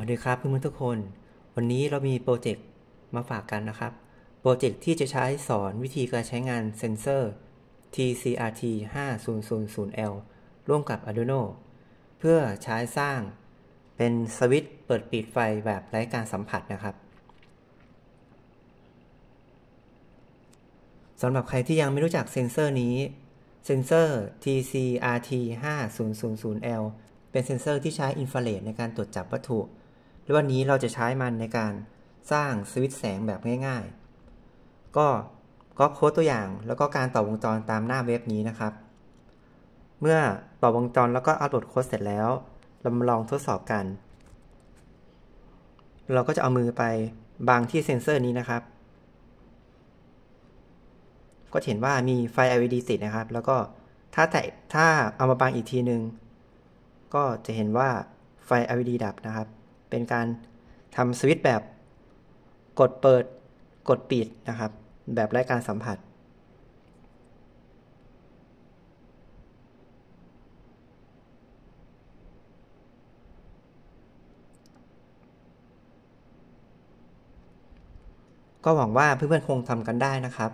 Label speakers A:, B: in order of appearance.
A: วัสดีครับเพื่อนๆทุกคน วันนี้เรามีโปรเจกต์มาฝากกันนะครับ โปรเจกต์ที่จะใช้สอนวิธีการใช้งานเซนเซอร์ TCRT 5000L ร่วมกับ Arduino เพื่อใช้สร้างเป็นสวิตช์เปิดปิดไฟแบบไร้การสัมผัสนะครับสำหรับใครที่ยังไม่รู้จักเซนเซอร์นี้ เซนเซอร์ TCRT 5000L เป็นเซนเซอร์ที่ใช้อินฟราเรดในการตรวจจับวัตถุ และวันนี้เราจะใช้มันในการสร้างสวิตช์แสงแบบง่าย ๆ ก็ก็โค้ดตัวอย่าง แล้วก็การต่อวงจรตามหน้าเว็บนี้นะครับ เมื่อต่อวงจรแล้วก็อัปโหลดโค้ดเสร็จแล้ว เรามาลองทดสอบกัน เราก็จะเอามือไปบางที่เซนเซอร์นี้นะครับ ก็เห็นว่ามีไฟ LED ติดนะครับ แล้วก็ถ้าแต่ถ้าเอามาบังอีกทีนึงก็จะเห็นว่าไฟ LED ดับนะครับ เป็นการทำสวิตช์แบบกดเปิดกดปิดนะครับ แบบไร้การสัมผัส ก็หวังว่าเพื่อนๆคงทำกันได้นะครับ